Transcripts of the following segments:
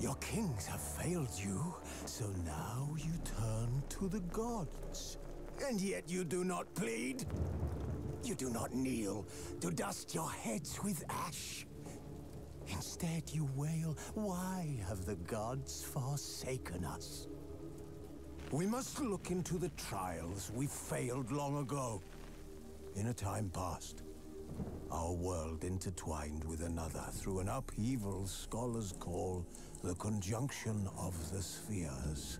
Your kings have failed you, so now you turn to the gods. And yet you do not plead. You do not kneel to dust your heads with ash. Instead you wail, why have the gods forsaken us? We must look into the trials we failed long ago. In a time past, our world intertwined with another through an upheaval scholars call the conjunction of the spheres.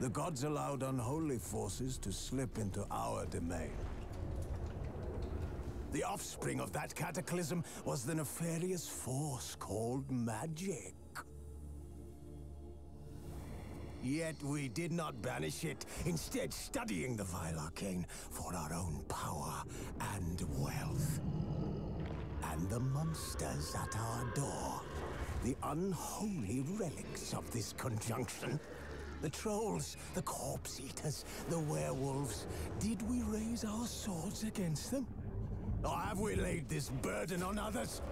The gods allowed unholy forces to slip into our domain. The offspring of that cataclysm was the nefarious force called magic. Yet we did not banish it, instead studying the vile arcane for our own power and wealth. And the monsters at our door, the unholy relics of this conjunction. The trolls, the corpse eaters, the werewolves. Did we raise our swords against them? Or have we laid this burden on others?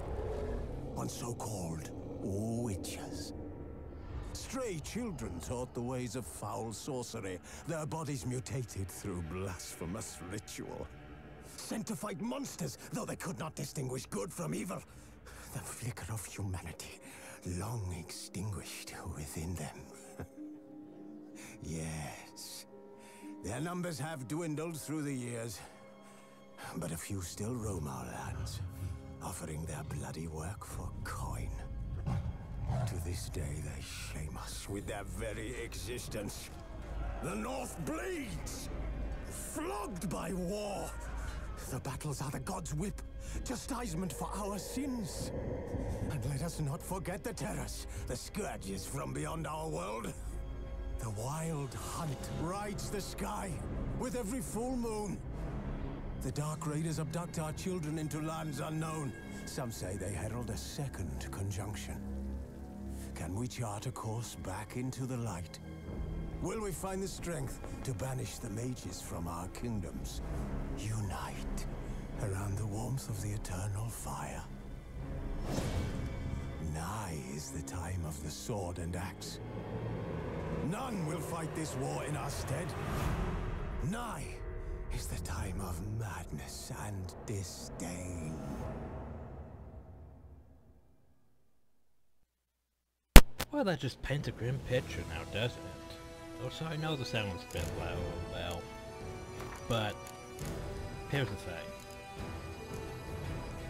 On so-called witches. Stray children taught the ways of foul sorcery, their bodies mutated through blasphemous ritual. Sent to fight monsters, though they could not distinguish good from evil. The flicker of humanity, long extinguished within them. yes, their numbers have dwindled through the years, but a few still roam our lands, offering their bloody work for coin. To this day, they shame us with their very existence. The North bleeds! Flogged by war! The battles are the gods' whip, chastisement for our sins. And let us not forget the terrors, the scourges from beyond our world. The wild hunt rides the sky with every full moon. The Dark Raiders abduct our children into lands unknown. Some say they herald a second conjunction. Can we chart a course back into the light? Will we find the strength to banish the mages from our kingdoms? Unite around the warmth of the eternal fire. Nigh is the time of the sword and axe. None will fight this war in our stead. Nigh is the time of madness and disdain. Well, that just paints a grim picture now, doesn't it? Also, I know the sound was a bit low, well, but here's the thing.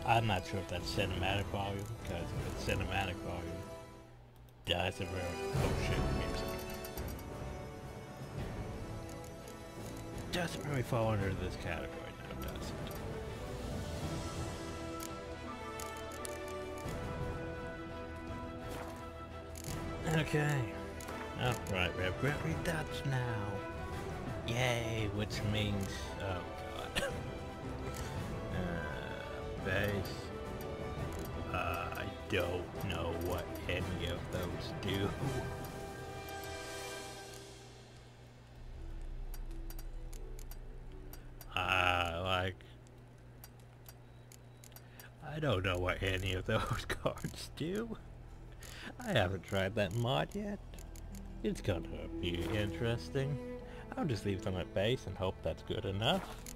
I'm not sure if that's cinematic volume, because if it's cinematic volume, that's a very oh shit music. Doesn't really fall under this category now, does it? Okay. Alright, right, we have Gregory Dutch now. Yay, which means... Oh, God. Base. Uh, I don't know what any of those do. Uh, like... I don't know what any of those cards do. I haven't tried that mod yet. It's gonna be interesting. I'll just leave them at base and hope that's good enough.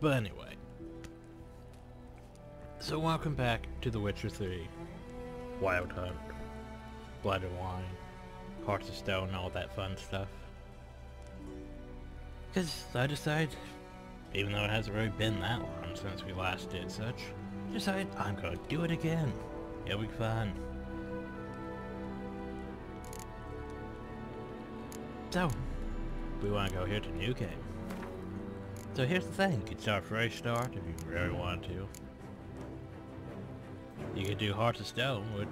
But anyway. So welcome back to The Witcher 3. Wild Hunt. Blood and Wine. Hearts of Stone, all that fun stuff. Because I decided, even though it hasn't really been that long since we last did such, decided I'm gonna do it again. It'll be fun. So, we want to go here to New Game. So here's the thing, you can start fresh start if you really want to. You can do Hearts of Stone, which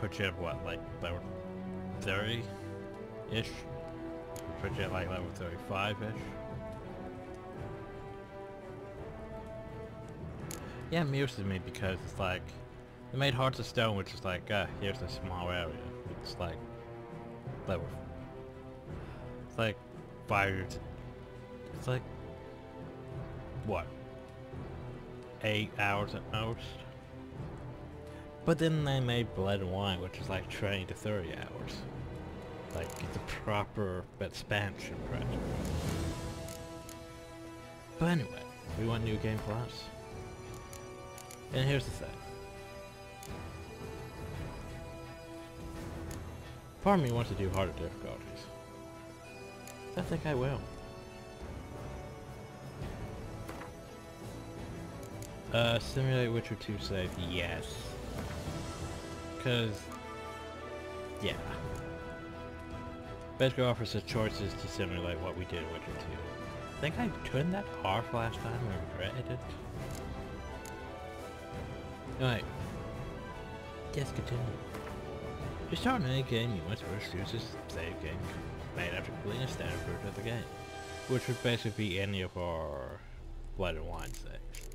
put you at what, like level 30-ish? Put you at like level 35-ish? Yeah, it amuses me because it's like, they made Hearts of Stone, which is like, ah, here's a small area. It's like, level, it's like, fired, it's like, what, eight hours at most? But then they made Blood and Wine, which is like 20 to 30 hours. Like, it's a proper expansion project. But anyway, we want New Game Plus. And here's the thing. Part of me wants to do harder difficulties. I think I will. Uh, simulate Witcher 2 save, yes. Cause, yeah. Basically offers us choices to simulate what we did in Witcher 2. I think I turned that off last time and regretted it. Alright. Yes, continue. To start any game, you must first use a save game made after completing a standard version of the game, which would basically be any of our Blood and Wine saves.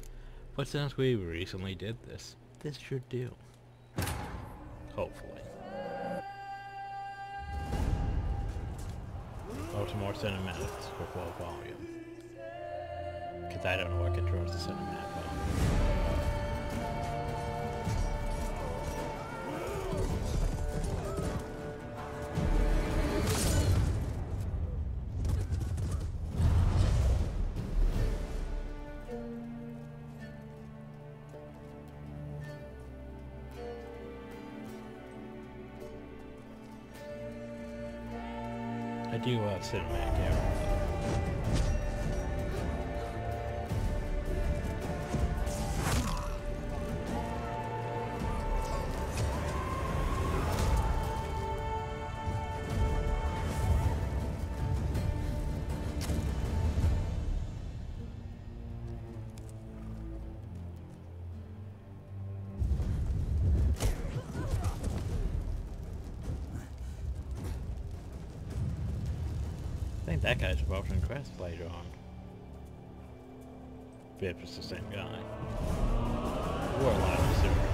But since we recently did this, this should do. Hopefully. Oh, some more cinematics for full volume. Because I don't know what controls the cinematic volume. I do love cinematic arrows. Later on. If it's the same guy. Lot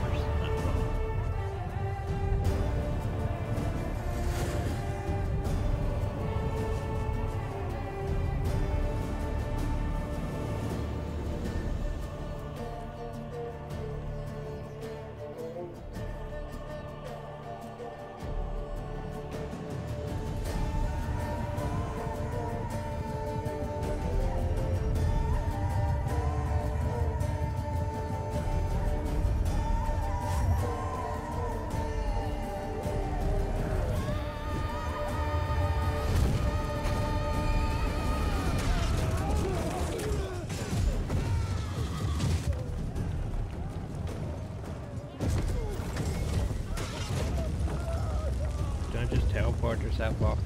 teleport yourself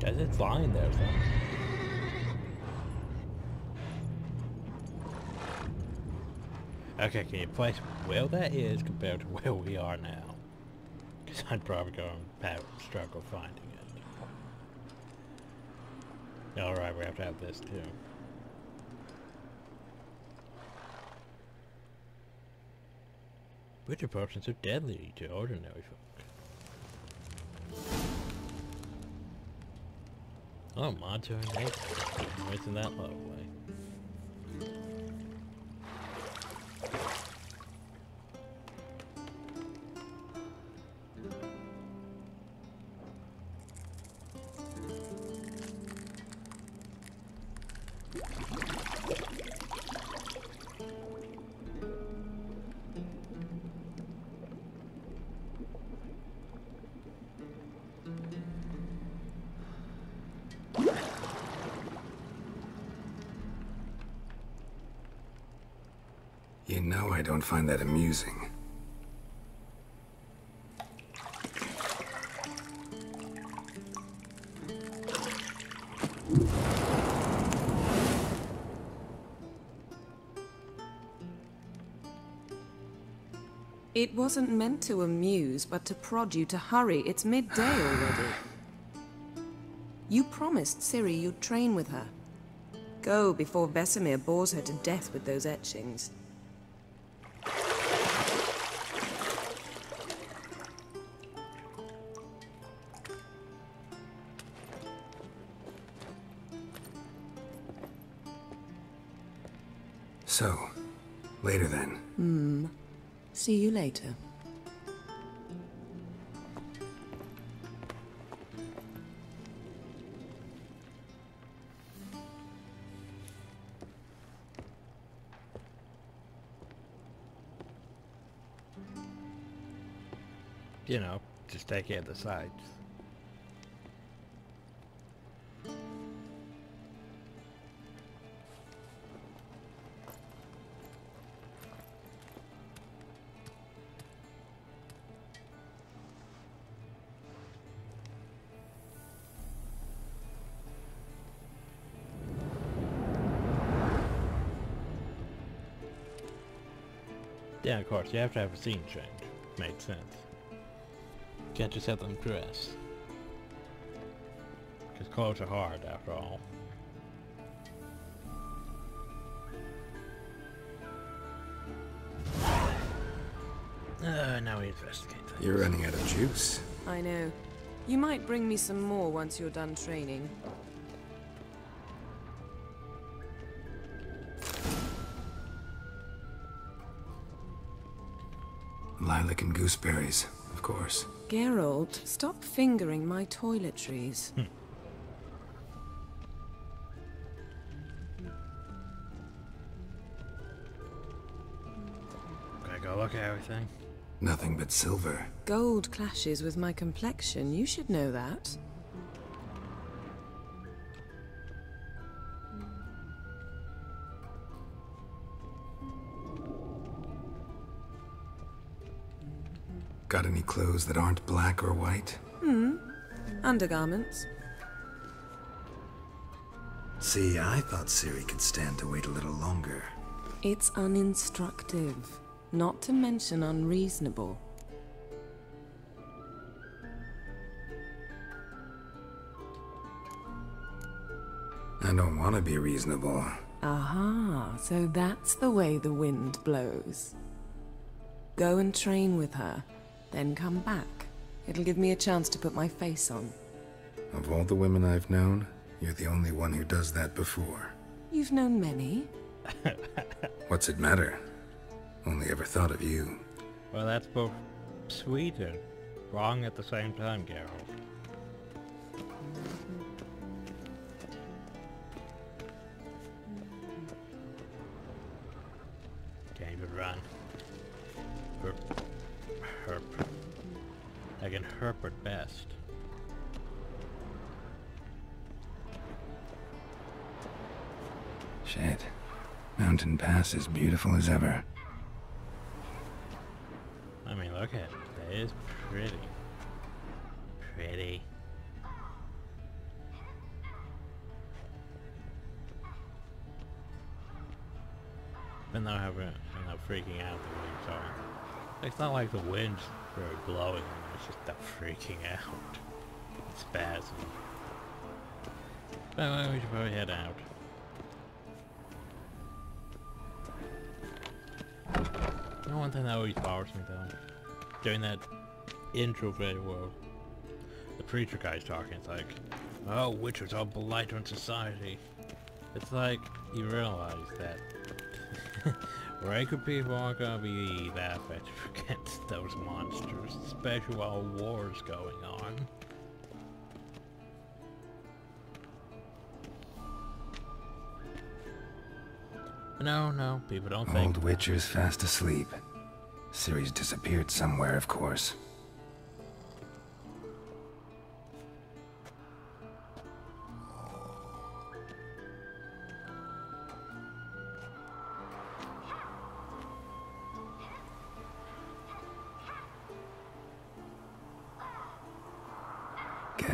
Guys, it's lying there, so. Okay, can you place where that is compared to where we are now? Because I'd probably go and have struggle finding it. Alright, we have to have this too. Witcher potions are deadly to ordinary folk. Oh, are amazing. Isn't that lovely? Find that amusing. It wasn't meant to amuse, but to prod you to hurry. It's midday already. You promised Ciri you'd train with her. Go before Vesemir bores her to death with those etchings. See you later. You know, just take care of the sides. Yeah, of course, you have to have a scene change. Made sense. Can't just have them dress. Because clothes are hard, after all. Uh, now we investigate things. You're running out of juice. I know. You might bring me some more once you're done training. Lilac and gooseberries, of course. Geralt, stop fingering my toiletries. Hmm. Gotta go look at everything. Nothing but silver. Gold clashes with my complexion. You should know that. Got any clothes that aren't black or white? Hmm. Undergarments. See, I thought Ciri could stand to wait a little longer. It's uninstructive. Not to mention unreasonable. I don't want to be reasonable. Aha, so that's the way the wind blows. Go and train with her, then come back. It'll give me a chance to put my face on. Of all the women I've known, you're the only one who does that before. You've known many. What's it matter? Only ever thought of you. Well, that's both sweet and wrong at the same time, Geralt. Can't even run. Herp. Herp. I can herp at best. Shit. Mountain Pass is beautiful as ever. I mean, look at it. That is pretty. Pretty. Even though I haven't, I'm not freaking out the way I'm sorry. It's not like the wind's really blowing, just that freaking out. It's. But well, we should probably head out. You one thing that always bothers me though? During that intro video world, the preacher guy's talking, it's like, oh, witches are belligerent society. It's like, you realize that regular people aren't gonna be that effective those monsters, especially while war's going on. No, no, people don't think. Old Witcher's fast asleep. Ciri's disappeared somewhere, of course.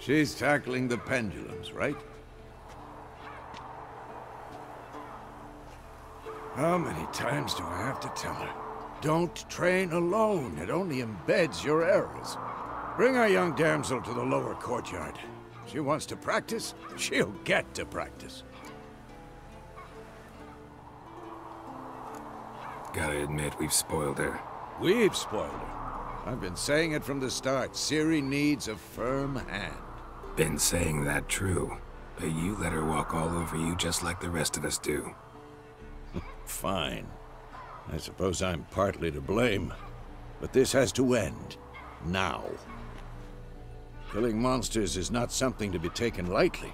She's tackling the pendulums, right? How many times do I have to tell her? Don't train alone. It only embeds your errors. Bring our young damsel to the lower courtyard. She wants to practice, she'll get to practice. Gotta admit, we've spoiled her. We've spoiled her. I've been saying it from the start. Ciri needs a firm hand. Been saying that true, but you let her walk all over you just like the rest of us do. Fine. I suppose I'm partly to blame. But this has to end. Now. Killing monsters is not something to be taken lightly.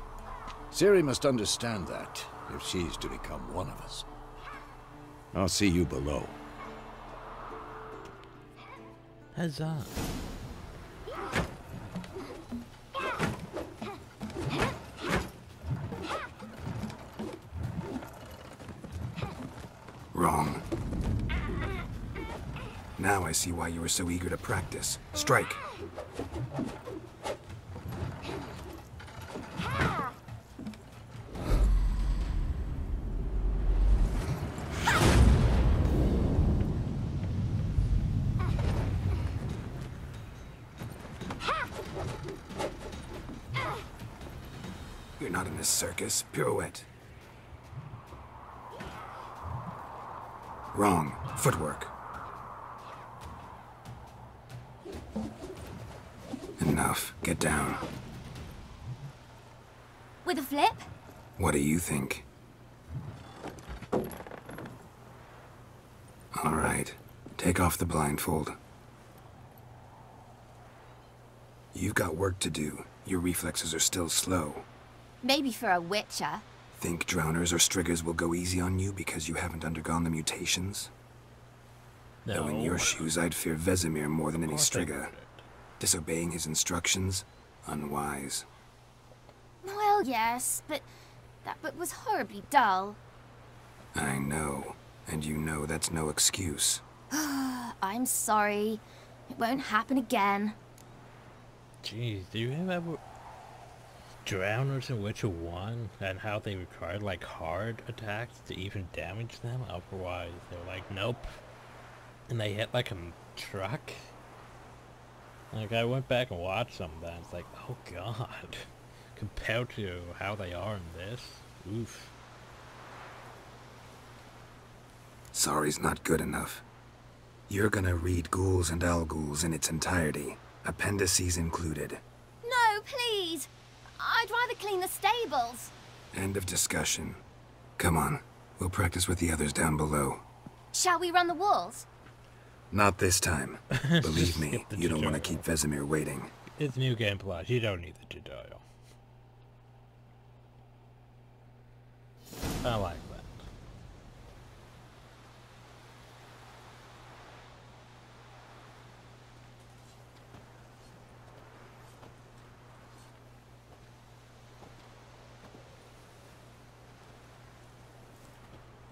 Ciri must understand that, if she's to become one of us. I'll see you below. Huzzah. Wrong. Now I see why you were so eager to practice. Strike. You're not in a circus. Pirouette. Wrong. Footwork. Enough. Get down. With a flip? What do you think? All right. Take off the blindfold. You've got work to do. Your reflexes are still slow. Maybe for a witcher. Think drowners or strigas will go easy on you because you haven't undergone the mutations? No. Though in your shoes, I'd fear Vesemir more than any Of course I strigger. Disobeying his instructions? Unwise. Well, yes, but that book was horribly dull. I know. And you know that's no excuse. I'm sorry. It won't happen again. Jeez, do you remember Drowners in Witcher 1 and how they required like hard attacks to even damage them? Otherwise, they're like, nope. And they hit like a truck. Like, I went back and watched some of that. It's like, oh god. Compared to how they are in this, oof. Sorry's not good enough. You're gonna read Ghouls and Alghouls in its entirety, appendices included. No, please! I'd rather clean the stables. End of discussion. Come on, we'll practice with the others down below. Shall we run the walls? Not this time. Believe me, skip the you don't want to keep Vesemir waiting. It's New Game Plus. You don't need the tutorial. I like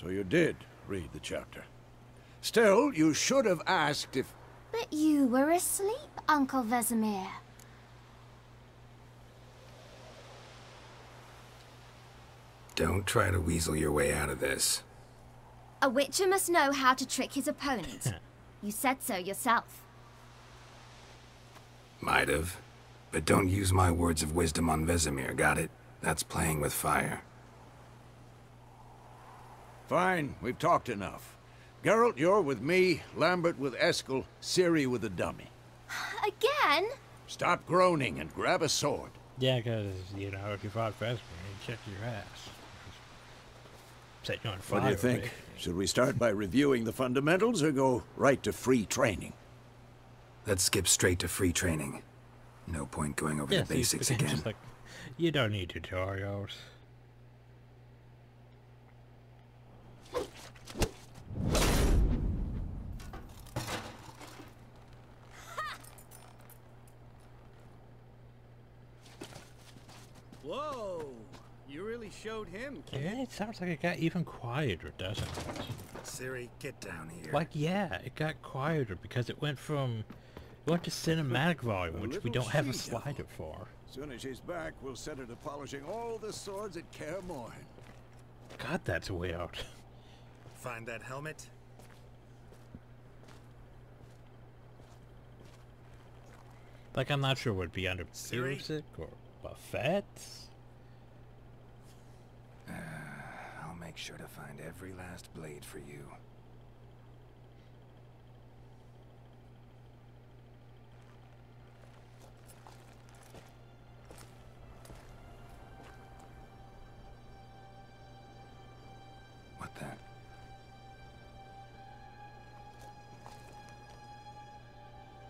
So you did read the chapter. Still, you should have asked if... But you were asleep, Uncle Vesemir. Don't try to weasel your way out of this. A witcher must know how to trick his opponent. you said so yourself. Might have. But don't use my words of wisdom on Vesemir, got it? That's playing with fire. Fine, we've talked enough. Geralt, you're with me, Lambert with Eskel, Ciri with the dummy. Again? Stop groaning and grab a sword. Yeah, because, you know, if you fought Vesemir, he'd check your ass. Set you on fire. What do you think? it. Should we start by reviewing the fundamentals or go right to free training? Let's skip straight to free training. No point going over Yeah, the see, basics again, again. just like, you don't need tutorials. Whoa! You really showed him, kid. Yeah, it sounds like it got even quieter, doesn't it? Ciri, get down here. Like, yeah, it got quieter because it went from it went to cinematic volume, which we don't have a she-devil. slider for. Soon as she's back, we'll set her to polishing all the swords at Kaer Morhen. God, that's weird. Find that helmet? Like, I'm not sure what would be under Siri? music or buffet. Uh, I'll make sure to find every last blade for you.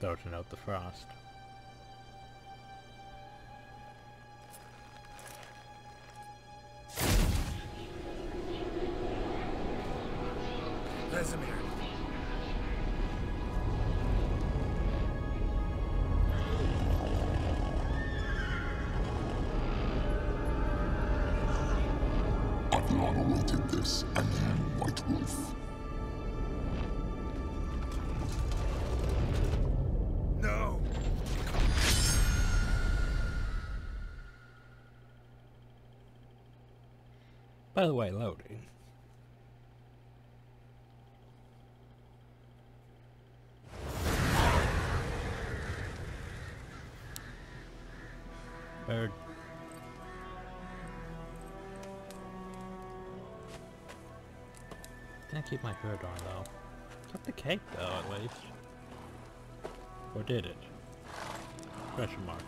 Though to the frost. By the way, loading. Bird. Can't keep my hood on though. Got the cake though, at least. Or did it? Question mark.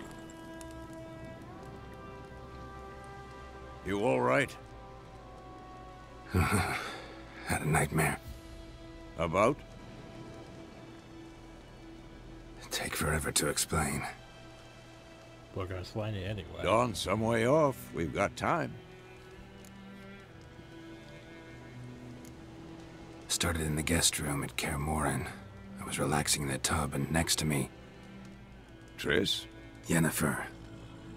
You all right? Had a nightmare. About? Take forever to explain. We're gonna slide it anyway. Dawn's some way off. We've got time. Started in the guest room at Kaer Morhen. I was relaxing in the tub, and next to me, Triss? Yennefer.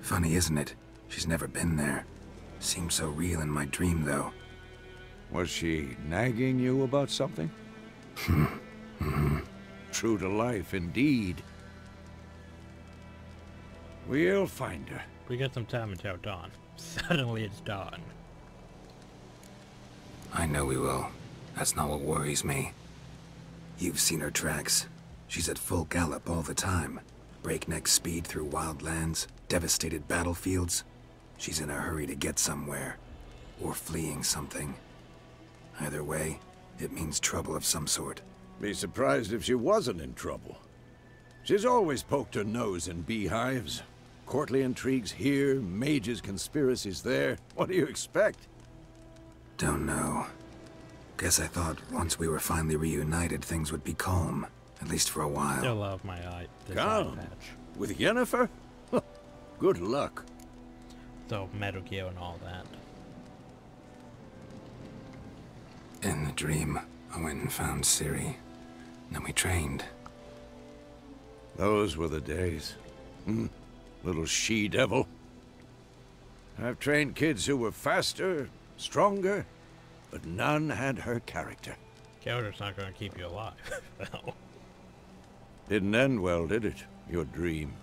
Funny, isn't it? She's never been there. Seemed so real in my dream, though. Was she nagging you about something? True to life, indeed. We'll find her. We got some time until dawn. Suddenly it's dawn. I know we will. That's not what worries me. You've seen her tracks. She's at full gallop all the time. Breakneck speed through wild lands, devastated battlefields. She's in a hurry to get somewhere. Or fleeing something. Either way, it means trouble of some sort. Be surprised if she wasn't in trouble. She's always poked her nose in beehives. Courtly intrigues here, mages' conspiracies there. What do you expect? Don't know. Guess I thought once we were finally reunited, things would be calm. At least for a while. Still love my eye. This eye Calm? patch. With Yennefer? Good luck. So Metal Gear and all that. In the dream, I went and found Ciri. Then we trained. Those were the days. Hmm. Little she-devil. I've trained kids who were faster, stronger, but none had her character. Kyoto's not gonna keep you alive. no. Didn't end well, did it? Your dream.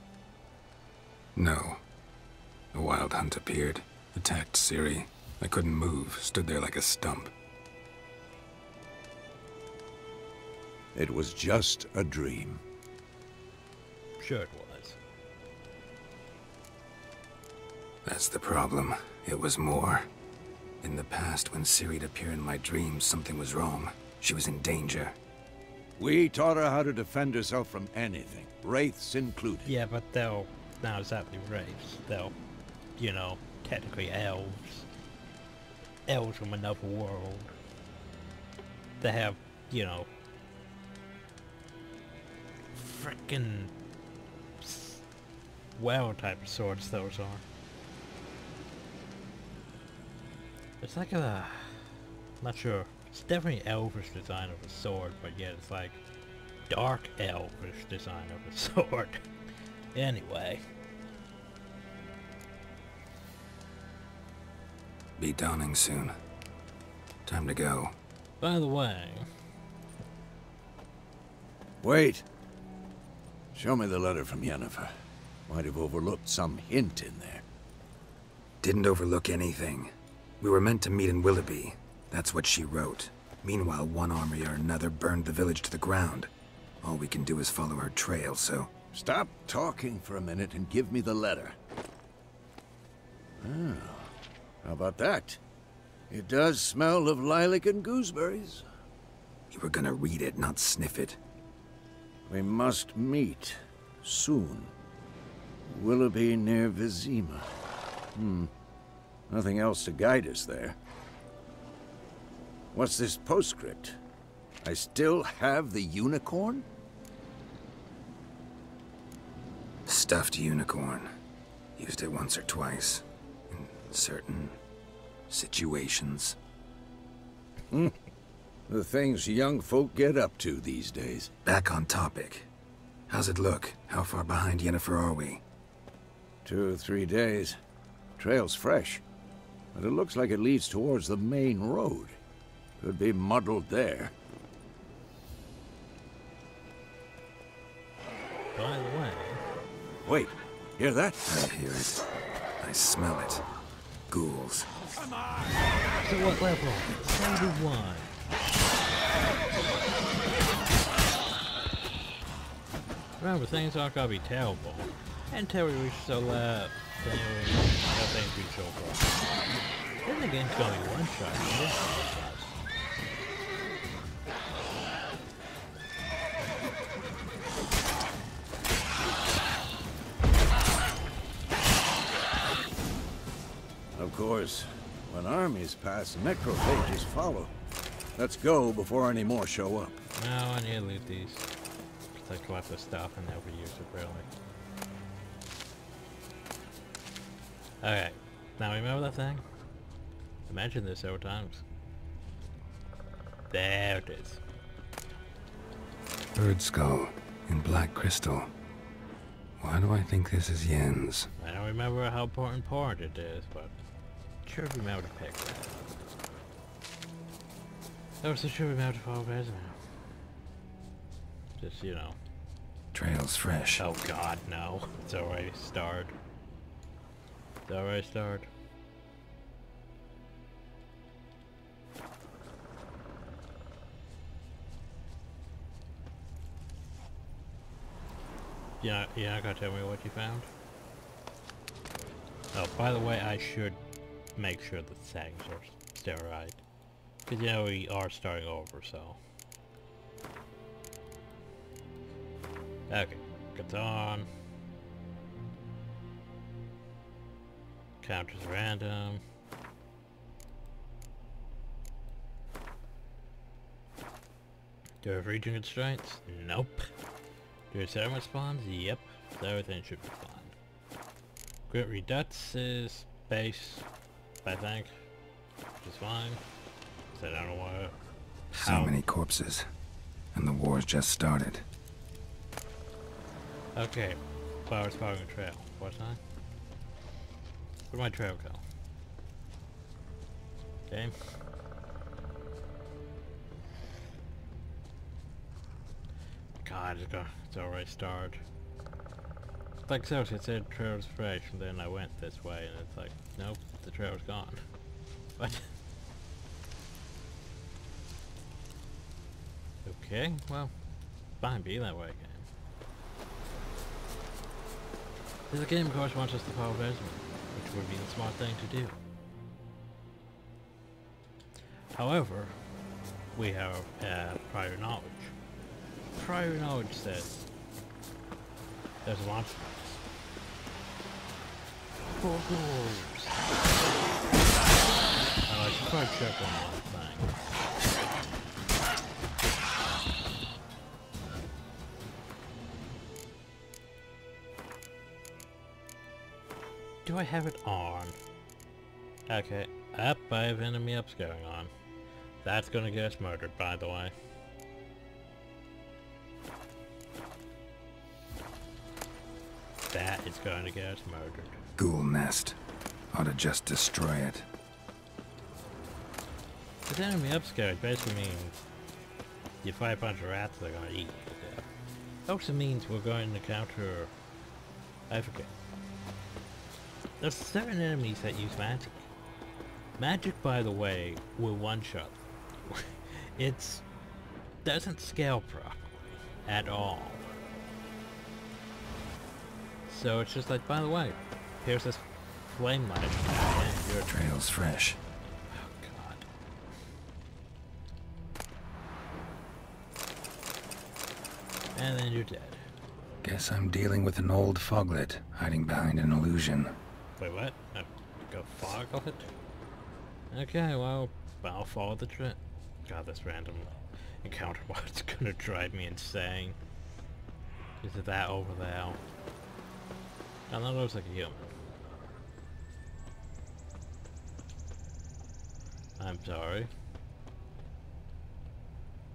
No. A wild hunt appeared, attacked Ciri. I couldn't move, stood there like a stump. It was just a dream. Sure it was. That's the problem. It was more. In the past, when Ciri'd appear in my dreams, something was wrong. She was in danger. We taught her how to defend herself from anything, wraiths included. Yeah, but they'll not exactly wraiths. They'll, you know, technically elves. Elves from another world. They have, you know, frickin' well type of swords those are. It's like a, not sure. It's definitely elvish design of a sword, but yet it's like dark elvish design of a sword. anyway. Be dawning soon. Time to go. By the way, Wait. Show me the letter from Yennefer. Might have overlooked some hint in there. Didn't overlook anything. We were meant to meet in Willoughby. That's what she wrote. Meanwhile, one army or another burned the village to the ground. All we can do is follow her trail, so... Stop talking for a minute and give me the letter. Oh, how about that? It does smell of lilac and gooseberries. You were gonna read it, not sniff it. We must meet. Soon. Willoughby near Vizima. Hmm. Nothing else to guide us there. What's this postscript? I still have the unicorn? Stuffed unicorn. Used it once or twice. In certain... situations. The things young folk get up to these days. Back on topic. How's it look? How far behind Yennefer are we? Two or three days. Trail's fresh. But it looks like it leads towards the main road. Could be muddled there. by the way, Wait, hear that? I hear it. I smell it. Ghouls. so what level? 71. Remember, things aren't gonna be terrible. Until we reach the left, then we have things be so far. Then the game's gonna be one shot. and this. Of course, when armies pass, necrophages follow. Let's go before any more show up. No, I need to loot these. I collect the stuff and never use it really. Okay, now remember that thing? I mentioned this several times. There it is. Bird skull in black crystal. Why do I think this is Yen's? I don't remember how important part it is, but should remember to pick that. Also should remember to follow guys now. Just, you know. Trail's fresh. Oh god, no. It's already started. It's already started. Yeah, you're not gonna tell me what you found? Oh, by the way, I should make sure the settings are still right. Because, you know, we are starting over, so... Okay, gets on. Counters random. Do I have region constraints? Nope. Do I have settlement spawns? Yep. So everything should be fine. Grit Reduts is base, I think. Which is fine. So I don't. So how- many corpses. And the war's just started. Okay, flowers following a trail. What's that? Where'd my trail go? Okay. God, it's, go, it's already started. Like so, it said trail's fresh, and then I went this way, and it's like, nope, the trail's gone. What? Okay, well, fine, be that way again. This game, of course, wants us to follow Vesemir, which would be the smart thing to do. However, we have uh, prior knowledge. Prior knowledge says there's a monster. Four ghouls. Oh, I should probably check on one Do I have it on? Okay. Up, I have enemy ups going on. That's gonna get us murdered, by the way. That is going to get us murdered. Ghoul nest. Ought to just destroy it. But enemy upscale basically means you fight a bunch of rats, they're gonna eat you. Also means we're going to counter... I forget. There's seven enemies that use magic. Magic, by the way, will one-shot. it's... doesn't scale properly. At all. So it's just like, by the way, here's this flame light. And you're Trail's fresh. Oh god. And then you're dead. Guess I'm dealing with an old foglet hiding behind an illusion. Wait, what? Uh, go fog of it? Okay, well, I'll follow the trip. God, this random encounter was gonna drive me insane. Is it that over there? Oh, that looks like a human. I'm sorry.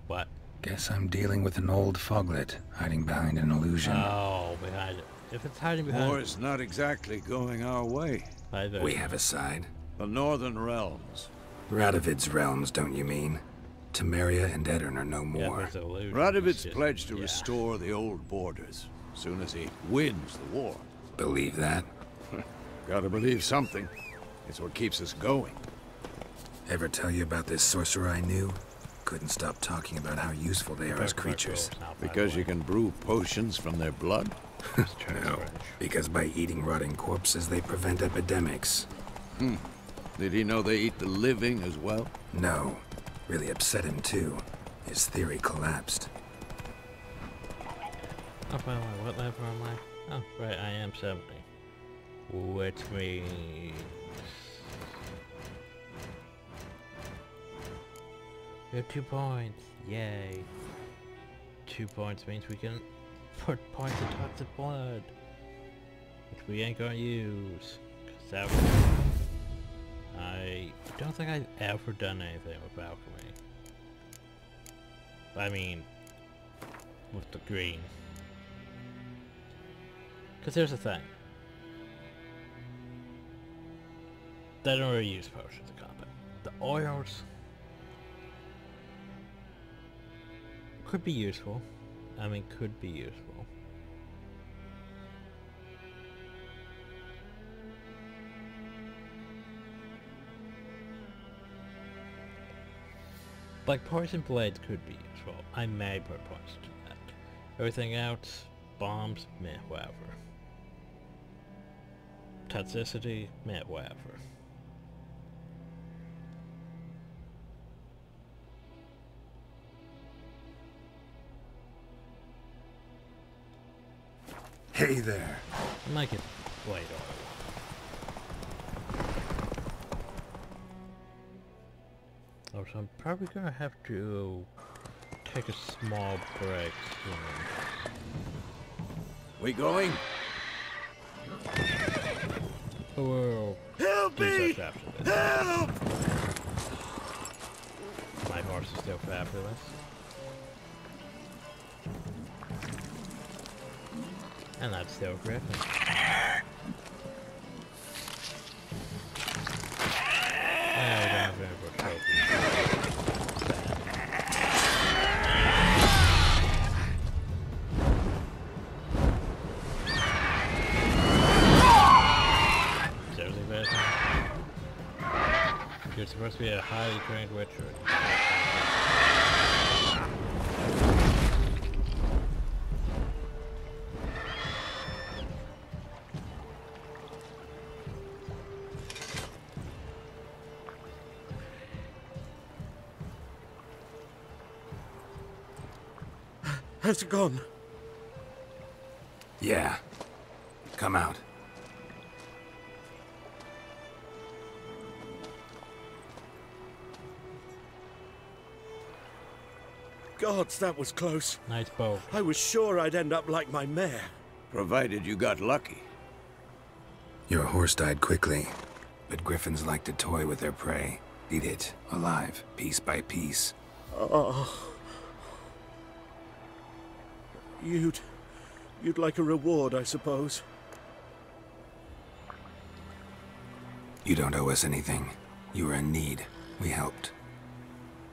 What? Guess I'm dealing with an old foglet hiding behind an illusion. Oh, behind it. If it's hiding behind War's not exactly going our way. I don't- we have a side. The Northern Realms. Radovid's realms, don't you mean? Temeria and Aedirn are no more. there's a illusion. Radovid's pledged to yeah. restore the old borders, as soon as he wins the war. Believe that? Gotta believe something. It's what keeps us going. Ever tell you about this sorcerer I knew? Couldn't stop talking about how useful they are as creatures. rolls now, by the Because you can brew potions from their blood? It's trash No, because by eating rotting corpses, they prevent epidemics. Hmm. Did he know they eat the living as well? No, really upset him too. His theory collapsed. Oh, by the way, what level am I? Oh, right, I am 70. Which means... We have two points. Yay. Two points means we can put points in toxic blood. Which we ain't gonna use. Cause that would... I don't think I've ever done anything with alchemy. I mean, with the green. Because here's the thing. They don't really use potions in combat. The oils could be useful. I mean, could be useful. Like poison blades could be useful. I may put points to that. Everything else, bombs, meh, whatever. Toxicity, meh, whatever. Hey there. I might get blade oil. So I'm probably gonna have to take a small break soon. We going? Oh, we'll Help do such after this. Help! My horse is still fabulous. And that's still Griffin. Has it gone? Yeah. Come out. Gods, that was close. Nice bow. I was sure I'd end up like my mare. Provided you got lucky. Your horse died quickly, but griffins like to toy with their prey. Eat it, alive, piece by piece. Oh. You'd... you'd like a reward, I suppose. You don't owe us anything. You were in need. We helped.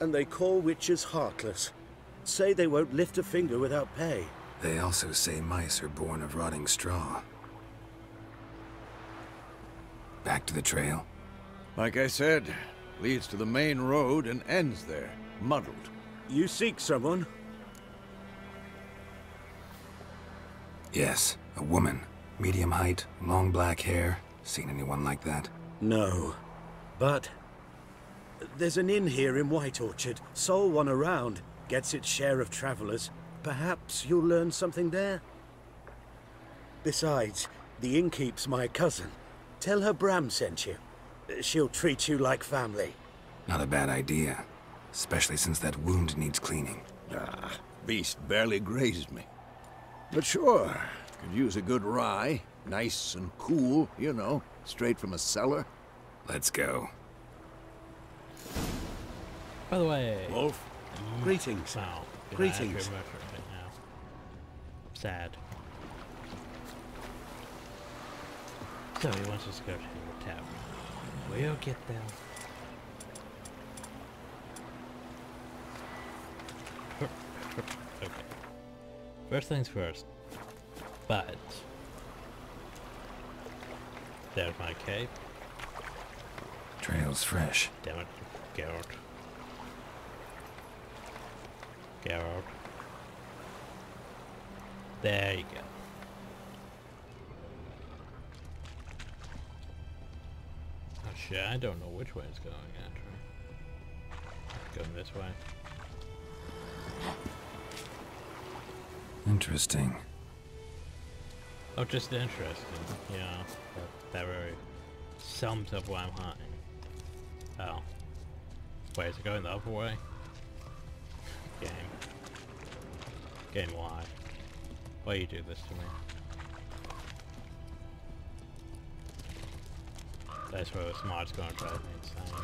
And they call witches heartless. Say they won't lift a finger without pay. They also say mice are born of rotting straw. Back to the trail. Like I said, leads to the main road and ends there, muddled. You seek someone? Yes, a woman. Medium height, long black hair. Seen anyone like that? No. But... There's an inn here in White Orchard. Sole one around. Gets its share of travelers. Perhaps you'll learn something there? Besides, the innkeep's my cousin. Tell her Bram sent you. She'll treat you like family. Not a bad idea. Especially since that wound needs cleaning. Ah, beast barely grazed me. But sure, could use a good rye. Nice and cool, you know, straight from a cellar. Let's go. By the way. Wolf, greetings. Wow. Greetings. now. Sad. So he wants us to go to the tower. We'll get them. First things first. But there's my cape. Trail's fresh. Damn it, Geralt. Geralt. There you go. Oh shit, I don't know which way it's going actually. Going this way. Interesting. Oh, just interesting. Yeah, that, that very sums up why I'm hunting. Oh. Wait, is it going the other way? Game. Game, why? Why you do this to me? That's where this mod's gonna drive me insane.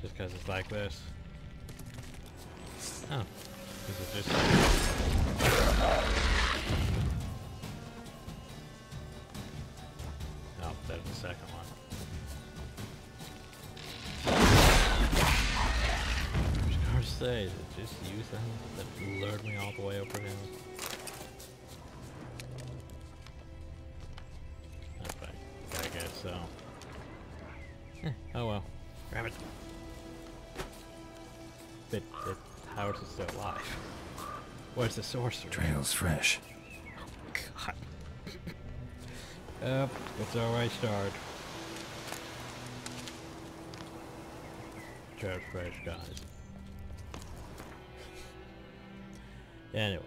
Just cause it's like this. Oh. Is it just... say, just use them that lured me all the way over here. Okay, I guess so. Eh, oh well. Grab it. But, but how is it still alive? Where's the sorcerer? Trail's fresh. Oh God. Yep, that's our right start. Trash fresh guys. Anyway.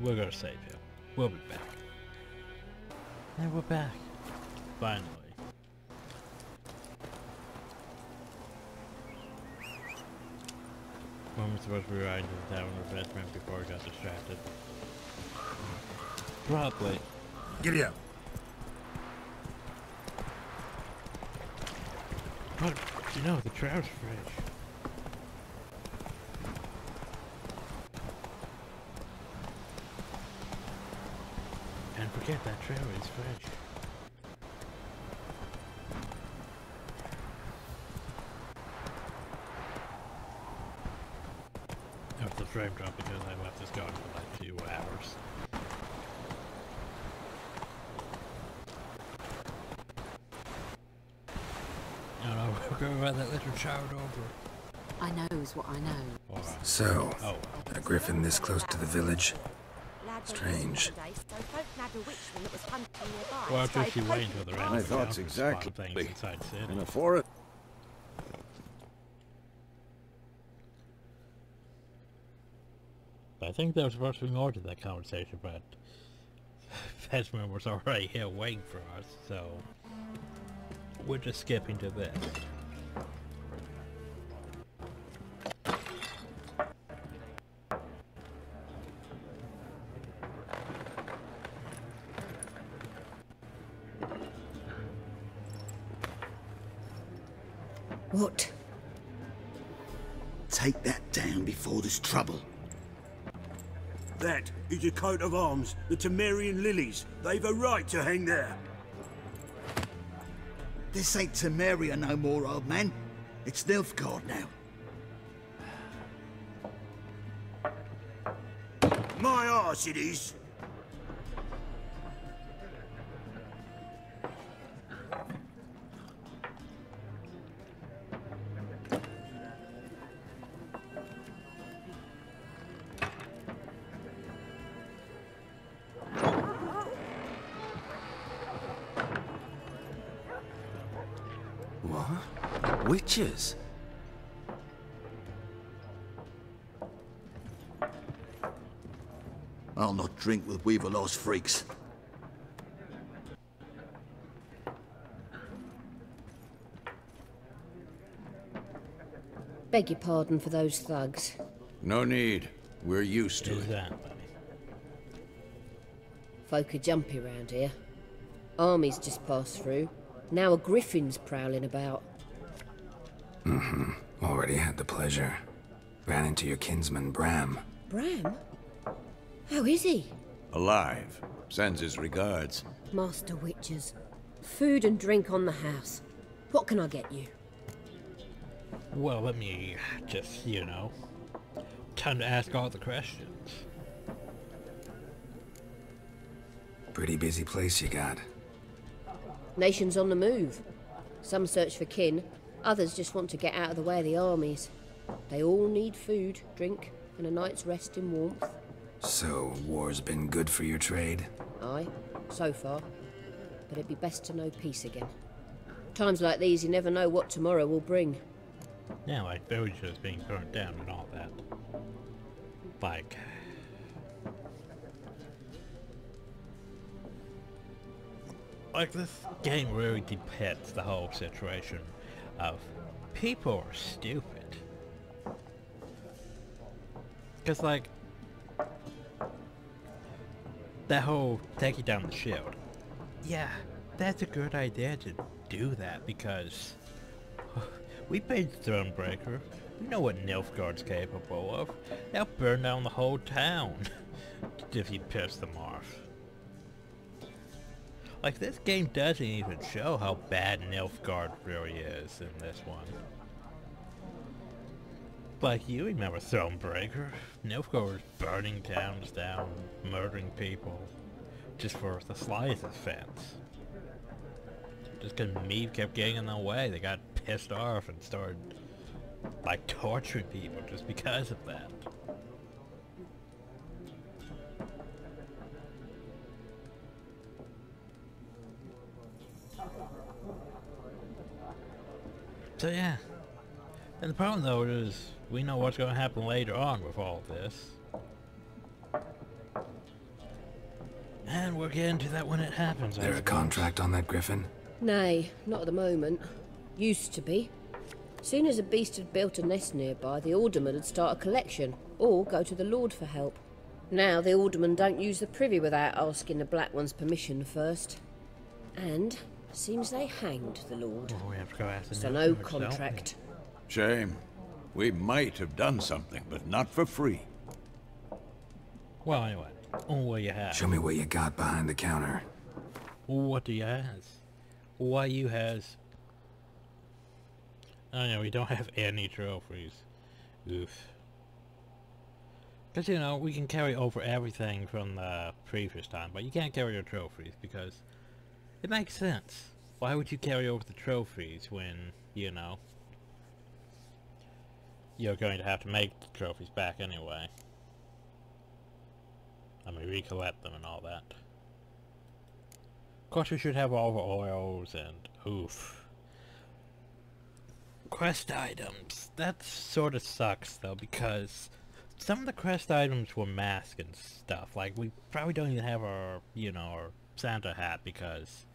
We're gonna save him. We'll be back. And we're back. Finally. When we're supposed to be riding to the tavern refreshment before we got distracted. Probably. Giddy up. But, you know, the trout's fresh. And forget that trout is fresh. If the frame dropped because I left this going for like two hours. No, no, we're going around that little child over. I knows what I know. So, oh, a griffin this close to the village? Strange the witchman that was hunting nearby. Well, after she went to the end My thoughts exactly. Things inside city. In a forest. I think there was supposed to be more to that conversation, but Vesemir was already here waiting for us, so we're just skipping to this. Coat of arms, the Temerian lilies. They've a right to hang there. This ain't Temeria no more, old man. It's Nilfgaard now. My arse it is. Witches? I'll not drink with Weaverlaw's freaks. Beg your pardon for those thugs. No need. We're used to it. Exactly. Folk are jumpy round here. Armies just passed through. Now a griffin's prowling about. Already had the pleasure. Ran into your kinsman, Bram. Bram? How is he? Alive. Sends his regards. Master Witches. Food and drink on the house. What can I get you? Well, let me just, you know, time to ask all the questions. Pretty busy place you got. Nations on the move. Some search for kin, others just want to get out of the way of the armies. They all need food, drink, and a night's rest in warmth. So, war's been good for your trade? Aye, so far. But it'd be best to know peace again. Times like these, you never know what tomorrow will bring. Yeah, like villages being burnt down and all that. Like... Like, this game really depicts the whole situation of people are stupid. Because, like, that whole taking down the shield. Yeah, that's a good idea to do that because we paid Thronebreaker. We know what Nilfgaard's capable of. They'll burn down the whole town if you piss them off. Like, this game doesn't even show how bad Nilfgaard really is in this one. Like, you remember Thronebreaker. Nilfgaard was burning towns down, murdering people, just for the slightest offense. Just because Meve kept getting in the way, they got pissed off and started, like, torturing people just because of that. So yeah. And the problem though is we know what's going to happen later on with all this. And we'll get into that when it happens. There a contract on that griffin? Nay, not at the moment. Used to be. Soon as a beast had built a nest nearby, the alderman would start a collection, or go to the lord for help. Now the alderman don't use the privy without asking the black one's permission first. And seems they hanged the lord. Oh, we have to go ask the So Nilfgaards, no don't contract. Shame. We might have done something, but not for free. Well, anyway, what do you have? Show me what you got behind the counter. What do you has? What you has? Oh no, we don't have any trophies. Oof. Because, you know, we can carry over everything from the previous time, but you can't carry your trophies because it makes sense. Why would you carry over the trophies when, you know, you're going to have to make the trophies back anyway? I mean, recollect them and all that. Of course, we should have all the oils and oof. Quest items. That sort of sucks though because some of the quest items were masks and stuff. Like, we probably don't even have our, you know, our Santa hat because...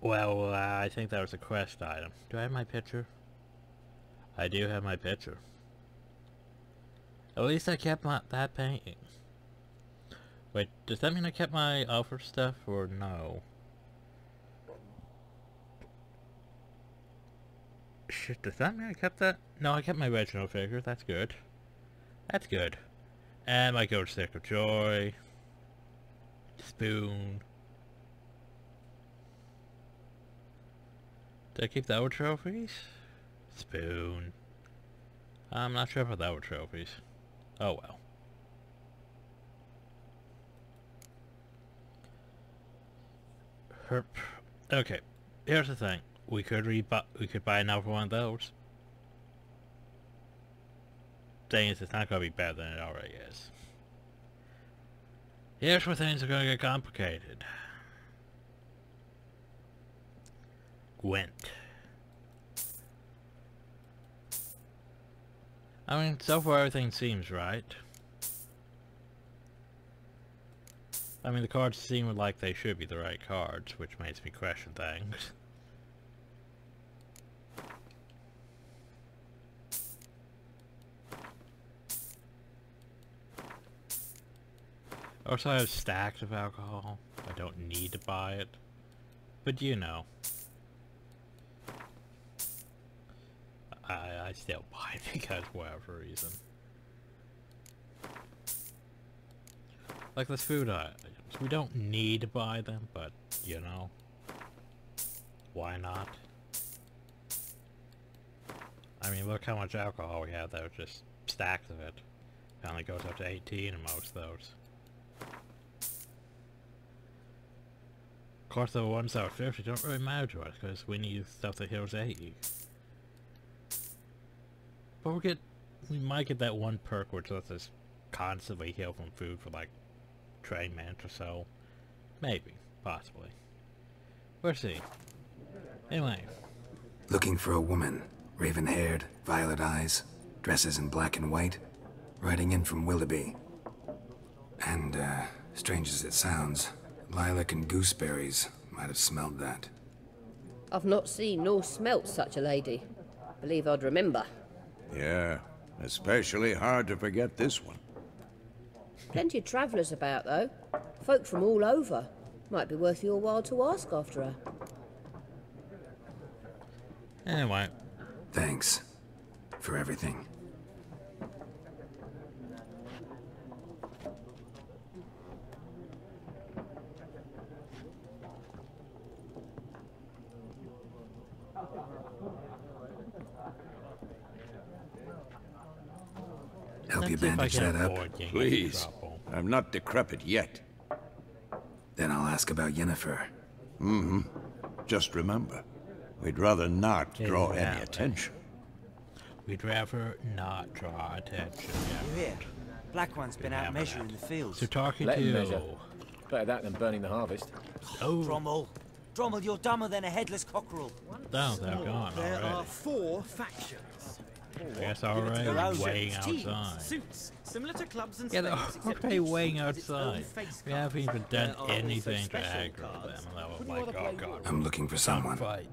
Well, uh, I think that was a quest item. Do I have my picture? I do have my picture. At least I kept my, that painting. Wait, does that mean I kept my offer stuff or no? Shit, does that mean I kept that? No, I kept my original figure. That's good. That's good. And my gold stick of joy. Spoon. Did I keep the old trophies? Spoon. I'm not sure about the old trophies. Oh well. Herp. Okay, here's the thing. We could re we could buy another one of those. Thing is, it's not going to be better than it already is. Here's where things are going to get complicated. Gwent. I mean, so far everything seems right. I mean, the cards seem like they should be the right cards, which makes me question things. Also, I have stacks of alcohol. I don't need to buy it. But you know. I, I still buy it because whatever reason. Like this food items. We don't need to buy them, but, you know. Why not? I mean, look how much alcohol we have. That was just stacks of it. It only goes up to 18 in most of those. Of course, the ones that are 50 don't really matter to us, because we need stuff that heals 80. But we get, we might get that one perk which lets us constantly heal from food for like train minutes or so. Maybe. Possibly. We'll see. Anyway. Looking for a woman. Raven-haired, violet eyes, dresses in black and white. Riding in from Willoughby. And, uh, strange as it sounds, lilac and gooseberries might have smelled that. I've not seen nor smelt such a lady. Believe I'd remember. Yeah, especially hard to forget this one. Plenty of travellers about, though. Folk from all over. Might be worth your while to ask after her. Anyway. Thanks. For everything. Help you bandage that up? Please. I'm not decrepit yet. Then I'll ask about Yennefer. Mm-hmm. Just remember, we'd rather not draw any attention. We'd rather not draw attention. You hear? Black one's been out measuring the fields. So talking Let to him you. measure. Better that than burning the harvest. Oh. Drommel. Drommel, you're dumber than a headless cockerel. No, they're gone There already. are four factions. I guess Give it to already waiting outside. Suits, similar to clubs and Yeah, they're spades, except already each waiting suit has its own outside. We haven't even done There are also anything to special aggro them, and they were like, oh god. I'm looking for someone. Fight.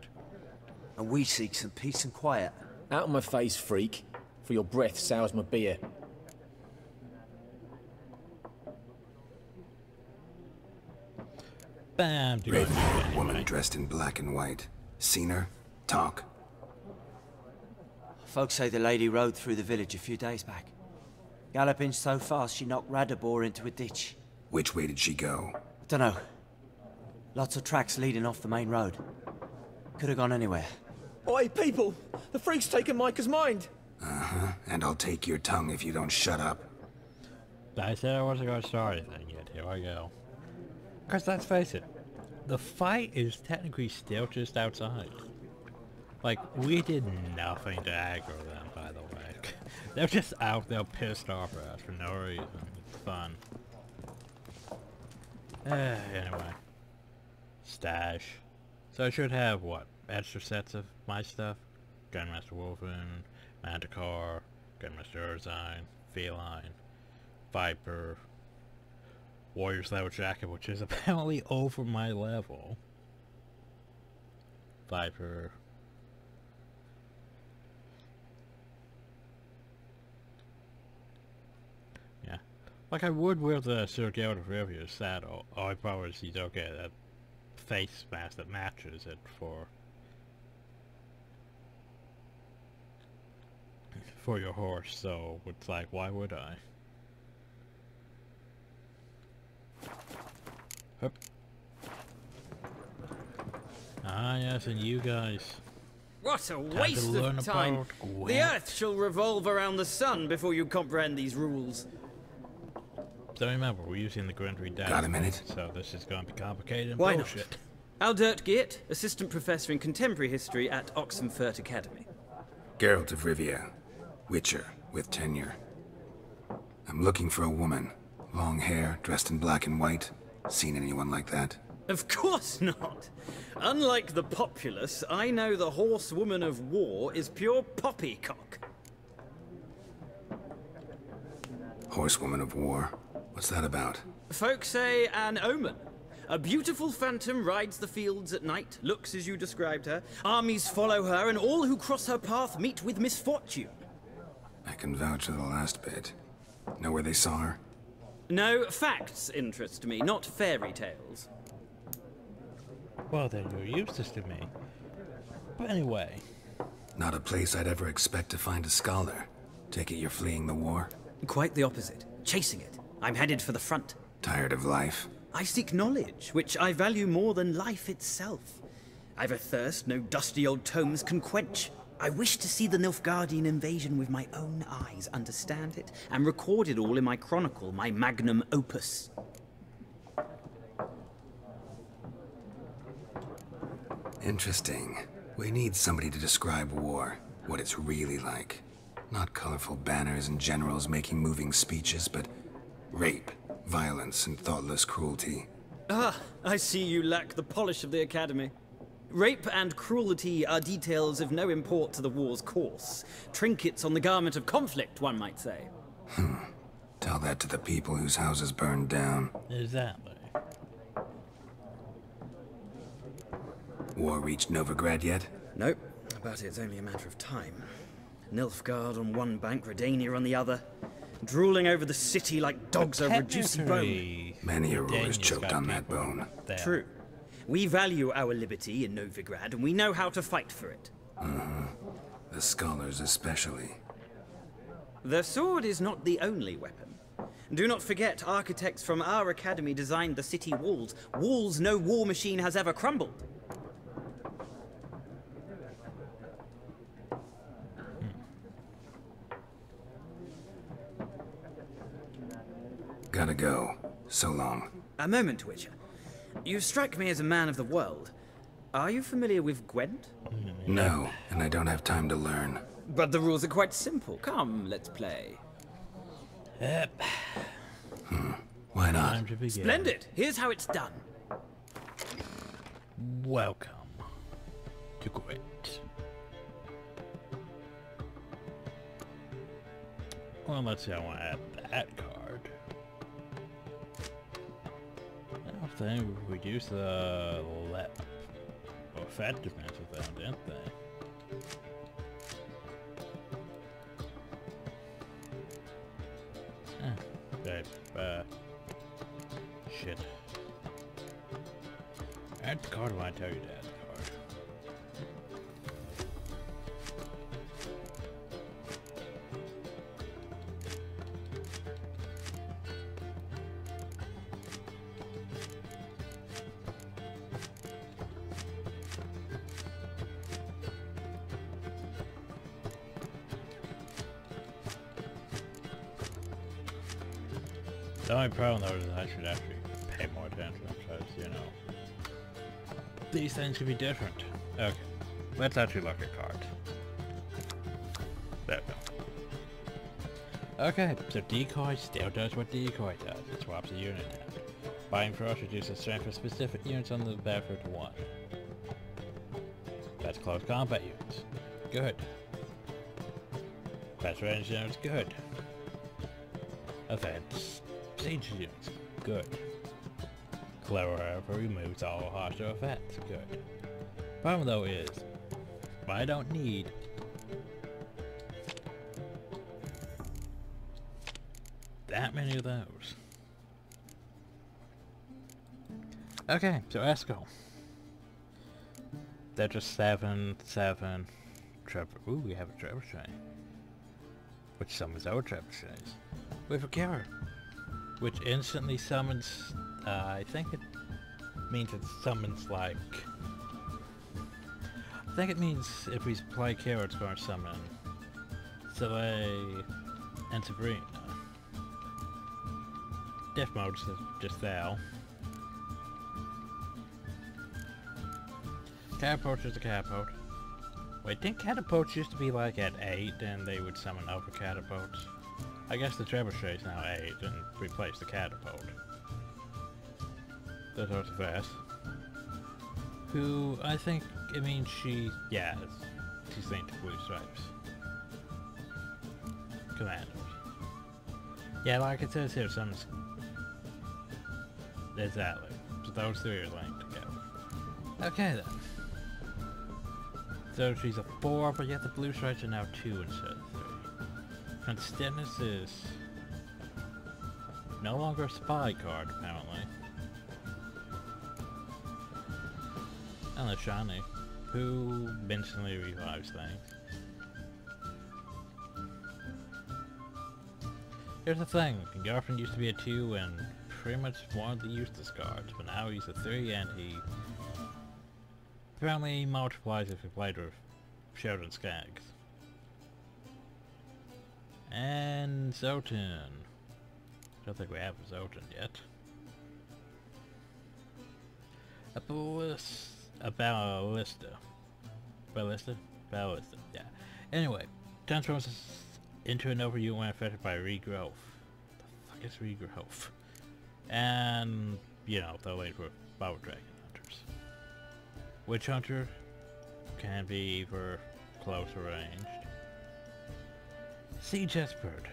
And we seek some peace and quiet. Out of my face, freak. For your breath sours my beer. Bam, dude. Raven-haired woman dressed in black and white. Seen her? Talk. Folks say the lady rode through the village a few days back. Galloping so fast she knocked Radabor into a ditch. Which way did she go? I dunno. Lots of tracks leading off the main road. Could have gone anywhere. Oi, people! The freak's taken Micah's mind! Uh-huh. And I'll take your tongue if you don't shut up. I said I wasn't going to start anything yet. Here I go. Because let's face it, the fight is technically still just outside. Like, we did nothing to aggro them, by the way. They're just out there pissed off at us for no reason. It's fun. Eh, anyway. Stash. So I should have, what, extra sets of my stuff? Grandmaster Wolven, Manticore, Grandmaster Ursine, feline, viper, warrior's level jacket, which is apparently over my level. Viper. Yeah. Like I would wear the Sir Rivia's saddle. All I probably is you don't get a face mask that matches it for for your horse, so it's like why would I? Hup. Ah yes, and you guys. What a waste of time! The Earth shall revolve around the sun before you comprehend these rules. So remember, we're using the Grendery data. Got a minute? So this is going to be complicated and Why bullshit. not? Aldert Geert, Assistant Professor in Contemporary History at Oxenfurt Academy. Geralt of Rivia, Witcher with tenure. I'm looking for a woman. Long hair, dressed in black and white. Seen anyone like that? Of course not! Unlike the populace, I know the horsewoman of war is pure poppycock. Horsewoman of War. What's that about? Folk say an omen. A beautiful phantom rides the fields at night, looks as you described her. Armies follow her, and all who cross her path meet with misfortune. I can vouch for the last bit. Know where they saw her? No, facts interest me, not fairy tales. Well then, you're useless to me. But anyway, Not a place I'd ever expect to find a scholar. Take it you're fleeing the war? Quite the opposite. Chasing it. I'm headed for the front. Tired of life? I seek knowledge, which I value more than life itself. I've a thirst no dusty old tomes can quench. I wish to see the Nilfgaardian invasion with my own eyes, understand it, and record it all in my chronicle, my magnum opus. Interesting. We need somebody to describe war, what it's really like. Not colorful banners and generals making moving speeches, but rape, violence, and thoughtless cruelty. Ah, I see you lack the polish of the Academy. Rape and cruelty are details of no import to the war's course. Trinkets on the garment of conflict, one might say. Hmm. Tell that to the people whose houses burned down. exactly. War reached Novigrad yet? Nope, but it's only a matter of time. Nilfgaard on one bank, Redania on the other, drooling over the city like dogs over a juicy bone. Many a ruler's Daniel's choked on that bone. there. True. We value our liberty in Novigrad, and we know how to fight for it. Uh-huh. The scholars especially. The sword is not the only weapon. Do not forget, architects from our academy designed the city walls. Walls no war machine has ever crumbled. Gotta go. So long. A moment, Witcher. You strike me as a man of the world. Are you familiar with Gwent? No, and I don't have time to learn. But the rules are quite simple. Come, let's play. Yep. Why not? Time to begin. Splendid! Here's how it's done. Welcome to Gwent. Well, let's see. I want to add that we reduced the lep or effectiveness of that, they? Babe, uh, shit. The card when I tell you to should actually pay more attention because, you know, these things could be different. Okay, let's actually look at cards. There we go. Okay, so decoy still does what decoy does. It swaps a unit out. Biting frost reduces strength for specific units on the battlefield to 1. That's close combat units. Good. That's range units. Good. Events. Siege units. Good. Clever removes all hostile effects. Good. Problem though is, I don't need that many of those. Okay, so let's go. They're just seven, seven. Trevor. Ooh, we have a trebuchet. Which some summons our trebuchets. We have a killer. Which instantly summons, uh, I think it means it summons like... I think it means if we play it's going to summon Soleil and Sabrina. Death mode's just there. Catapult is a catapult. Wait, didn't catapults used to be like at 8 and they would summon other catapults? I guess the trebuchet is now 8 and replace the catapult. That's also fast. Who, I think, it means she, yeah, she's linked to Blue Stripes. Commandos. Yeah, like it says here, some... Exactly. So those three are linked together. Okay then. So she's a 4, but yet the blue stripes are now 2 instead of 3. Constantis is no longer a spy card, apparently. And the Shani, who instantly revives things. Here's the thing, Garfin used to be a 2 and pretty much wanted to use this card, but now he's a 3 and he Apparently multiplies if you played with Sheldon Skaggs. Zoltan. Don't think we have Zoltan yet. A ballis a ballista. Ballista? Ballista, yeah. Anyway, transforms into an overview when affected by regrowth. The fuck is regrowth? And, you know, the late with Power Dragon. Hunters. Witch Hunter can be either close or ranged. Siege Expert,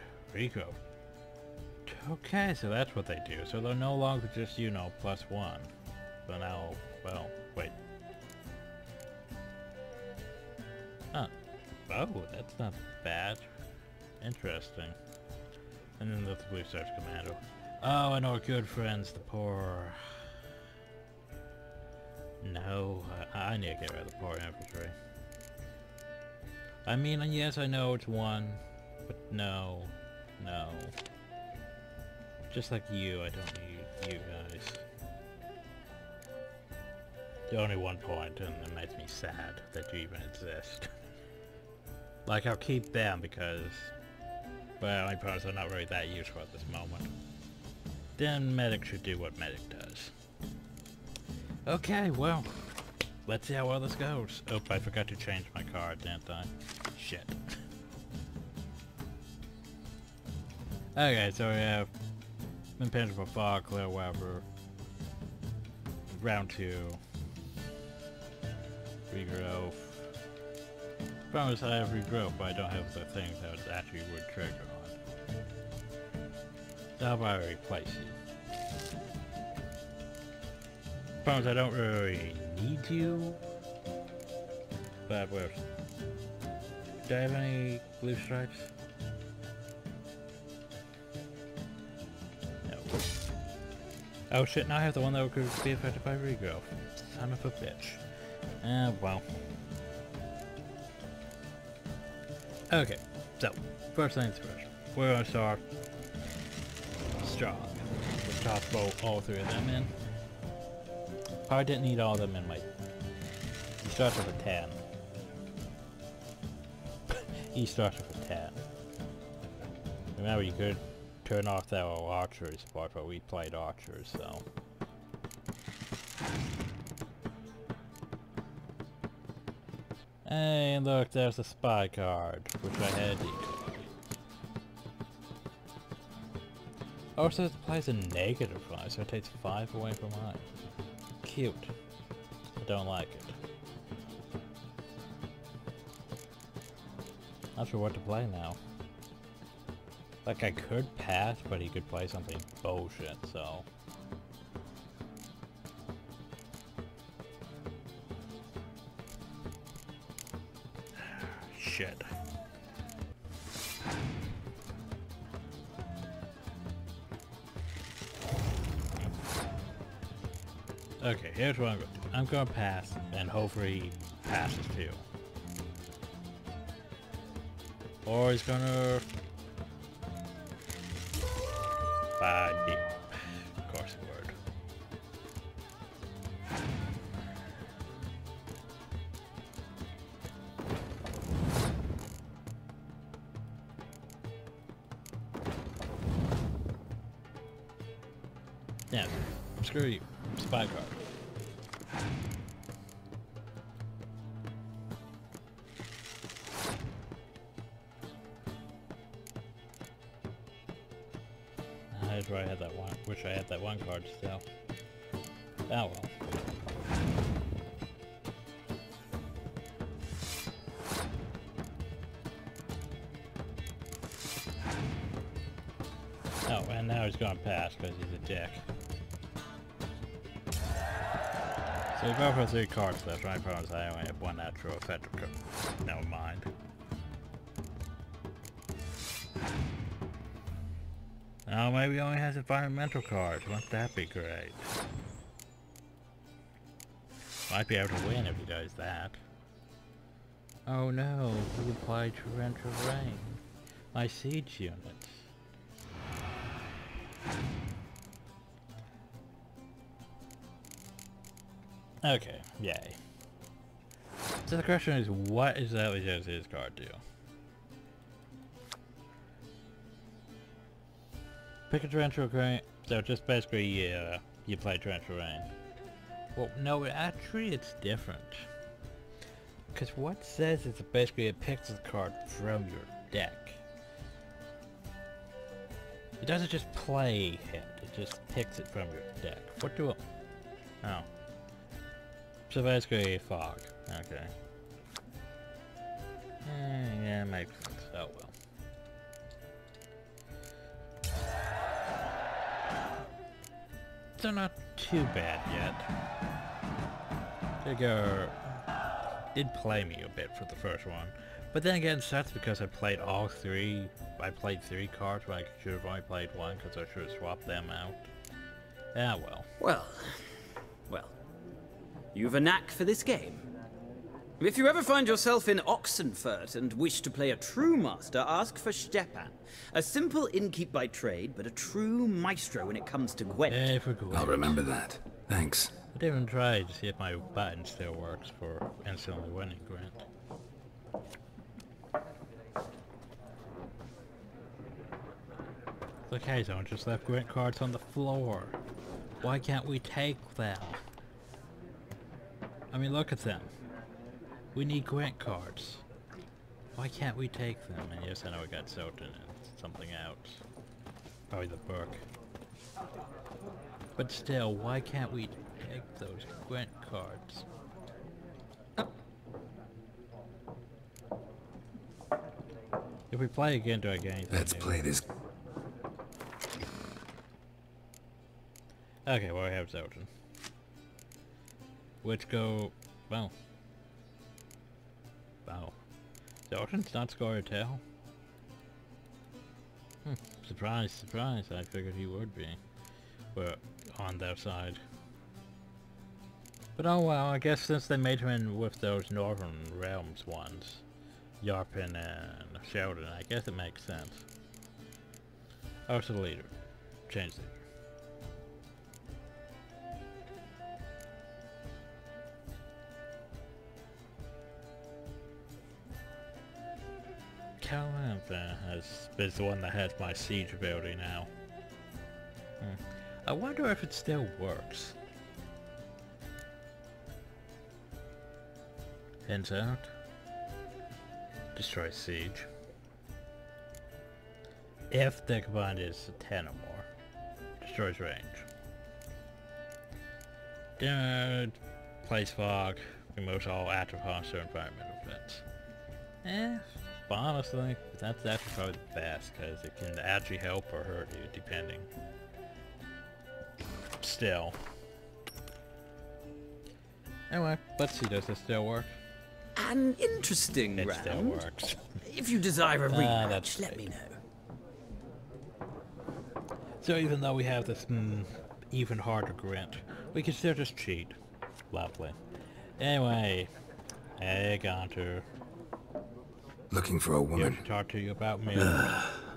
Okay, so that's what they do. So they're no longer just, you know, plus one. So now, well, wait. Huh. Oh, that's not bad. Interesting. And then the Blue Stars Commando. Oh, and our good friends, the poor no, I, I need to get rid of the poor infantry. I mean, yes, I know it's one, but no, no. Just like you, I don't need you guys. The only one point, and it makes me sad that you even exist. like, I'll keep them because, well, my promise they're not really that useful at this moment. Then Medic should do what Medic does. Okay, well, let's see how well this goes. Oh, I forgot to change my card, didn't I? Shit. okay, so we have Impenetrable Fog, Clear Weather, round two, regrowth. Promise I have regrowth, but I don't have the thing that actually would trigger on. So how about I replace you? Suppose I don't really need you. But where? Do I have any blue stripes? Oh shit, now I have the one that could be affected by regrowth. Of a bitch. Uh, well. Okay, so, first things first. We're gonna start strong. Let's toss all three of them in. Probably didn't need all of them in my... He starts with a 10. he starts with a 10. Remember, you could turn off that archery spot, but we played archers, so... Hey, look, there's a spy card, which I had to Also, oh, it applies a negative five, so it takes five away from mine cute. I don't like it. Not sure what to play now. Like I could pass, but he could play something bullshit, so... Shit. Okay, here's what I'm to do. I'm to pass, and hopefully he passes too. Or he's gonna... Bad pass because he's a dick. So we both have three cards left. My is I only have one natural effective card. Never mind. Oh, maybe he only has environmental cards. Wouldn't that be great? Might be able to win if he does that. Oh no, he applied torrential rain. My siege units. Okay, yay. So the question is, what exactly does his card do? Pick a torrential rain. So just basically, uh, you play torrential rain. Well, no, actually, it's different. Because what says is basically it picks a card from your deck. It doesn't just play it, it just picks it from your deck. What do I... Oh. So basically, fog. Okay. Eh, yeah, sense. Oh well. So not too bad yet. Figure did play me a bit for the first one. But then again, that's because I played all three. I played three cards when I should have only played one because I should have swapped them out. Ah well. Well, well, you've a knack for this game. If you ever find yourself in Oxenfurt and wish to play a true master, ask for Stjepan. A simple innkeep by trade, but a true maestro when it comes to Gwent. Hey, for Gwent. I'll remember that. Thanks. I didn't even try to see if my button still works for instantly winning Gwent. Look, hey, someone just left Gwent cards on the floor. Why can't we take them? I mean, look at them. We need Gwent cards. Why can't we take them? And yes, I know we got and something else. Probably the book. But still, why can't we take those Gwent cards? If we play again, do I get anything Let's new? play this. Okay, well, I have Zoltan. Which go... Well. Wow. The Zoltan's not Scoia'tael? Hmm. Surprise, surprise. I figured he would be. But on their side. But oh well, I guess since they made him in with those Northern Realms ones, Yarpen and Sheldon, I guess it makes sense. Oh, so the leader. Change leader. Calanthe has is the one that has my siege ability now. Hmm. I wonder if it still works. Hints out. Destroy siege. If the combined is 10 or more. Destroys range. Damage. Place fog. Removes all active monster environmental effects. Eh, But honestly, that's actually probably the best, because it can actually help or hurt you, depending. Still. Anyway, let's see, does this still work? An interesting It round. still works. If you desire a Ah, rematch, that's let me know. So even though we have this mm, even harder Gwent, we can still just cheat. Lovely. Anyway, hey Gaunter. Looking for a Here woman. to talk to you about me.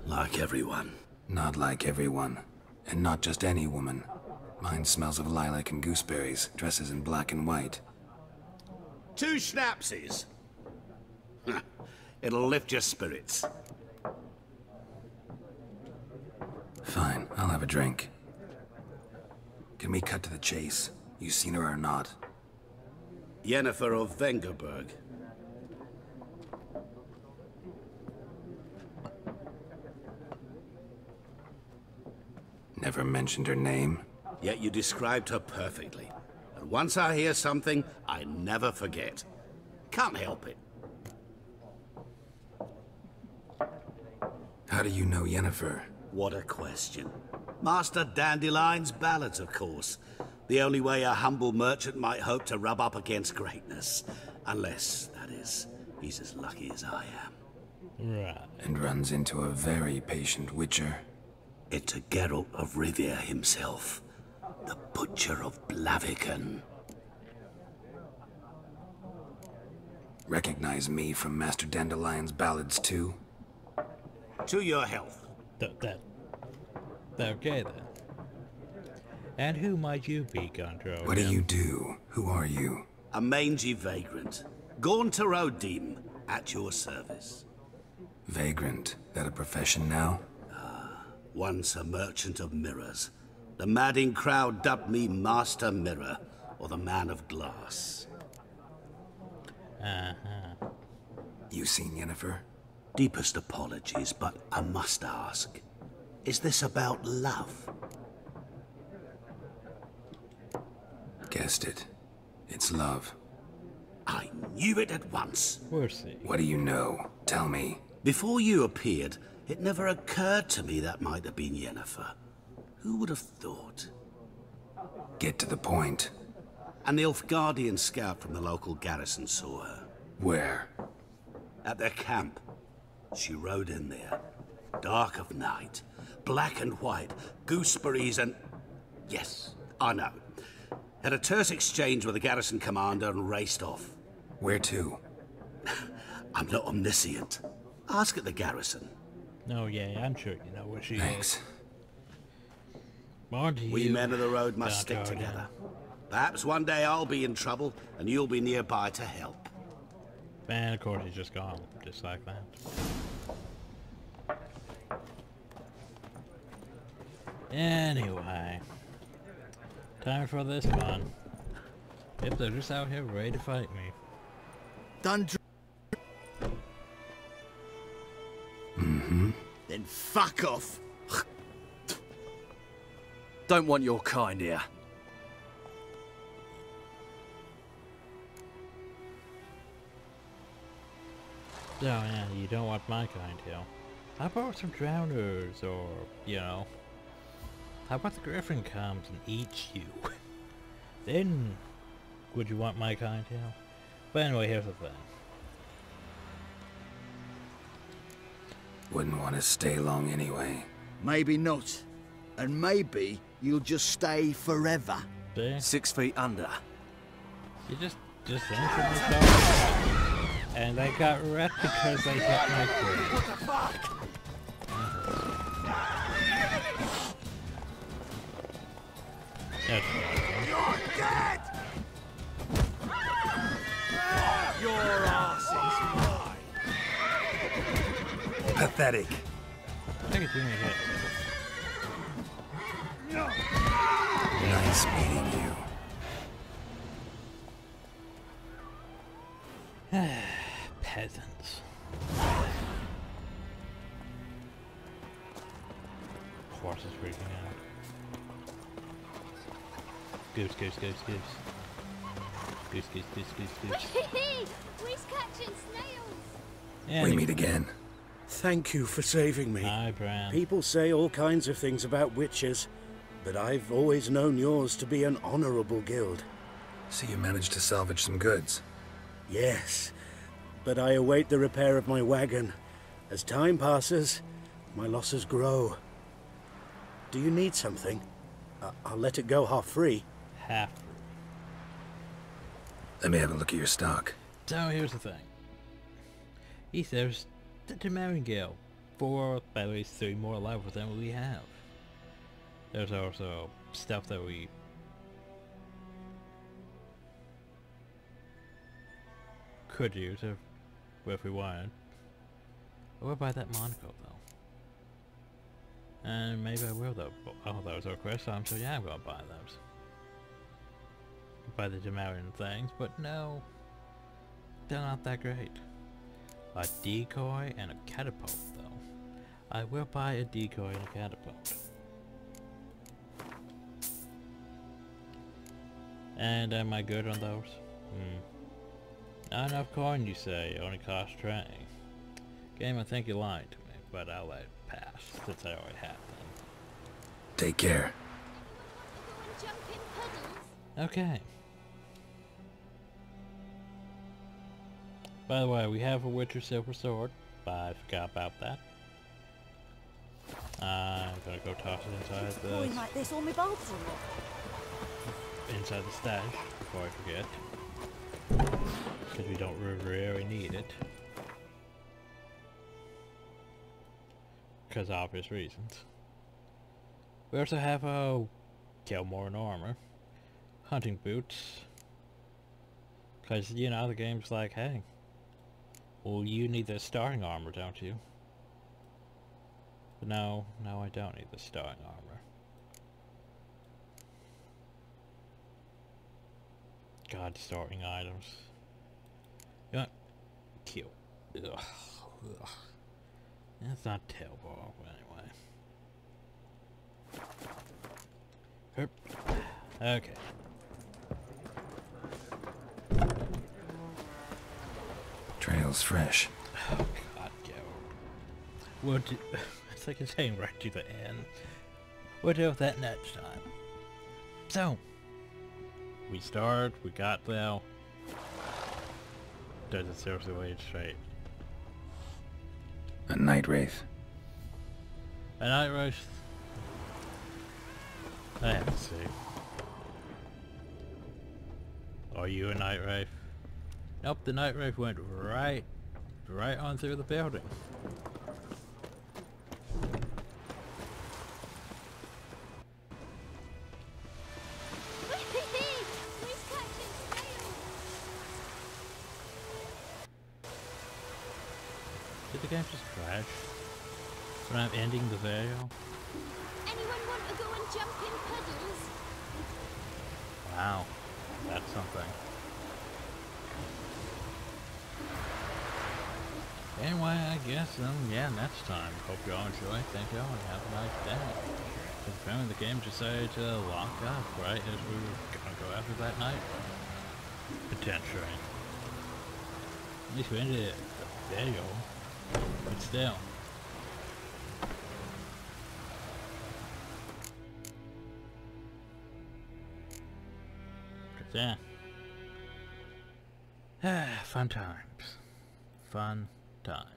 like everyone. Not like everyone. And not just any woman. Mine smells of lilac and gooseberries, dresses in black and white. Two schnapsies. It'll lift your spirits. Fine, I'll have a drink. Can we cut to the chase? You seen her or not? Yennefer of Vengerberg. Never mentioned her name. Yet you described her perfectly. And once I hear something, I never forget. Can't help it. How do you know Yennefer? What a question. Master Dandelion's ballads, of course. The only way a humble merchant might hope to rub up against greatness. Unless, that is, he's as lucky as I am. Right. And runs into a very patient witcher. It's a Geralt of Rivia himself. The Butcher of Blaviken. Recognize me from Master Dandelion's ballads too? To your health. That, that. Okay then. And who might you be, Gaunter? What do you do? Who are you? A mangy vagrant. Gaunter O'Dimm, at your service. Vagrant. That a profession now? Once a merchant of mirrors. The madding crowd dubbed me Master Mirror, or the Man of Glass. Uh-huh. You seen Yennefer? Deepest apologies, but I must ask. Is this about love? Guessed it. It's love. I knew it at once. We'll. What do you know? Tell me. Before you appeared, it never occurred to me that might have been Yennefer. Who would have thought? Get to the point. An Nilfgaardian scout from the local garrison saw her. Where? At their camp. She rode in there. Dark of night. Black and white. Gooseberries and... Yes, I know. Had a terse exchange with the garrison commander and raced off. Where to? I'm not omniscient. Ask at the garrison. Oh, no, yeah, I'm sure you know where she Thanks. is. More to We men of the road must stick Gaunter. together. Perhaps one day I'll be in trouble and you'll be nearby to help. And of course he's just gone, just like that. Anyway, time for this one. Yep, they're just out here ready to fight me. Done. Mm-hmm. Then fuck off. Don't want your kind here. Oh yeah, you don't want my kind here. How about some drowners, or, you know... How about the griffin comes and eats you? then, would you want my kind here? But anyway, here's the thing. Wouldn't want to stay long anyway. Maybe not. And maybe you'll just stay forever. See? Six feet under. You just, just instantly started. And they got wrecked because they hit my crew. That's right. You're dead! Mine. Pathetic. Take it to me hit. Nice meeting you. Peasants. Horse is freaking out. Goose, goose, goose, goose. Goose, goose, goose, goose, goose. We's catching snails. We meet again. Thank you for saving me. Hi, Bran. People say all kinds of things about witches, but I've always known yours to be an honorable guild. So you managed to salvage some goods. Yes, but I await the repair of my wagon. As time passes, my losses grow. Do you need something? I- I'll let it go half free. Half. Free. Let me have a look at your stock. So here's the thing. He says the. Four, by the way, three more levels than we have. There's also stuff that we could use if, if we wanted. Will buy that monocle though. And maybe I will though. Oh, those are quest so yeah, I'm gonna buy those. Buy the Temerian things, but no. They're not that great. A decoy and a catapult though. I will buy a decoy and a catapult. And am I good on those? Hmm. Not enough coin, you say. Only cost 20. Game, I think you lied to me, but I'll let it pass, since I already have them. Take care. Okay. By the way, we have a Witcher Silver Sword, but I forgot about that. Uh, I'm gonna go toss it inside the like this on my bathroom. inside the stash before I forget. Because we don't really need it. Because obvious reasons. We also have oh, a Kaer Morhen armor. Hunting boots. Because, you know, the game's like, hey, well, you need the starting armor, don't you? But no, no, I don't need the starting armor. God, starting items. You know, kill. Ugh. Ugh. That's not terrible, anyway. Herp. Okay. Trail's fresh. Oh god, go. We'll do, it's like it's saying right to the end. We'll deal with that next time. So, we start, we got there. Does it seriously wait straight? A night wraith. A night rush. I have to see. Are you a night wraith? Nope, the night wraith went right, right on through the building. Guess, um, yeah, next time. Hope you all enjoy. Thank you all, and have a nice day. Apparently the game decided to lock up right as we were gonna go after that night. Potentially. At least we ended the video. But still. Yeah. Fun times. Fun times.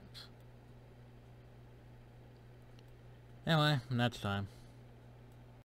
Anyway, next time.